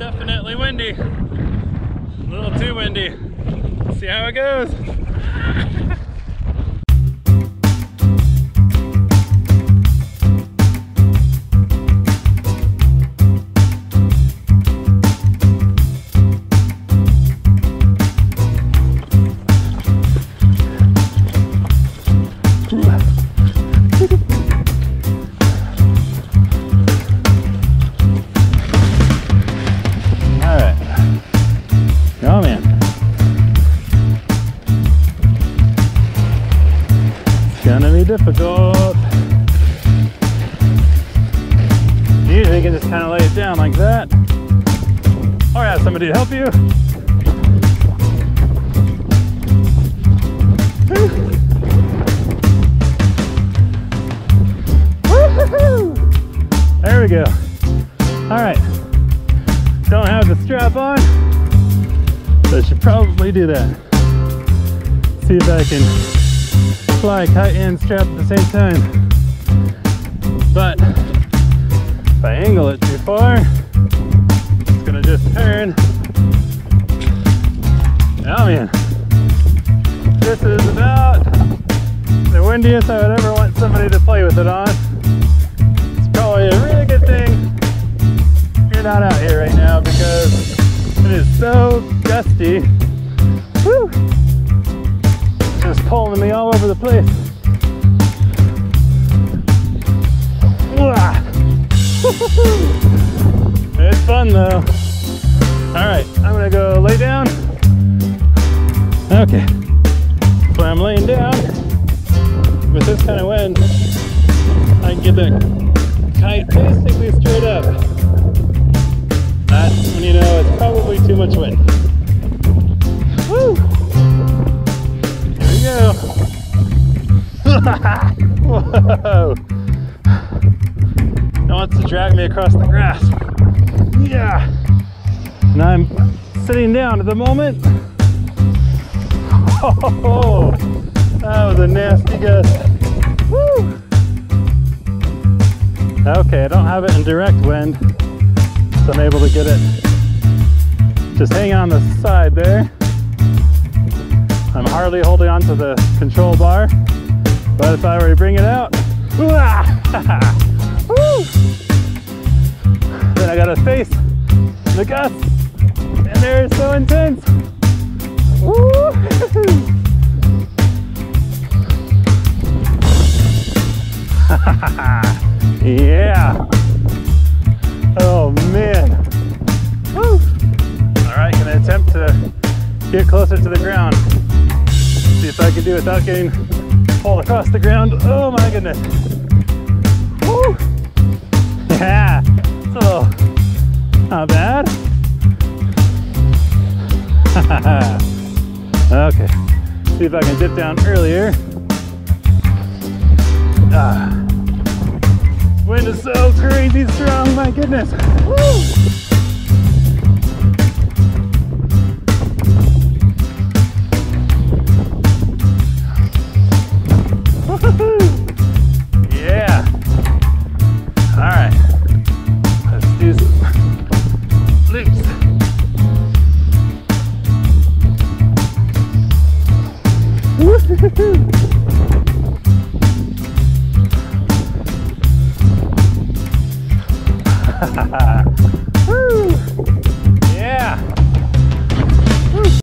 definitely windy. A little too windy. See how it goes. Gonna be difficult. Usually you can just kind of lay it down like that. Or have somebody to help you. There we go. All right don't have the strap on, so I should probably do that. See if I can fly kite and strap at the same time. But if I angle it too far, it's gonna just turn. Oh man, this is about the windiest I would ever want somebody to play with it on. It's probably a really good thing you're not out here right now because it is so gusty. Woo! Just pulling me all over the place. It's fun though. All right, I'm gonna go lay down. Okay, so I'm laying down. With this kind of wind, I can get the kite basically straight up. That's when you know it's probably too much wind. Whoa! It wants to drag me across the grass. Yeah! And I'm sitting down at the moment. Oh, that was a nasty gust. Woo! Okay, I don't have it in direct wind. So I'm able to get it just hang on the side there. I'm hardly holding on to the control bar, but if I were to bring it out, then I gotta face the gusts, and they're so intense. Yeah. Oh man. All right, gonna attempt to get closer to the ground. See if I can do without getting pulled across the ground. Oh my goodness. Woo. Yeah. So, not bad. okay. See if I can dip down earlier. Ah. Wind is so crazy strong, my goodness. Woo!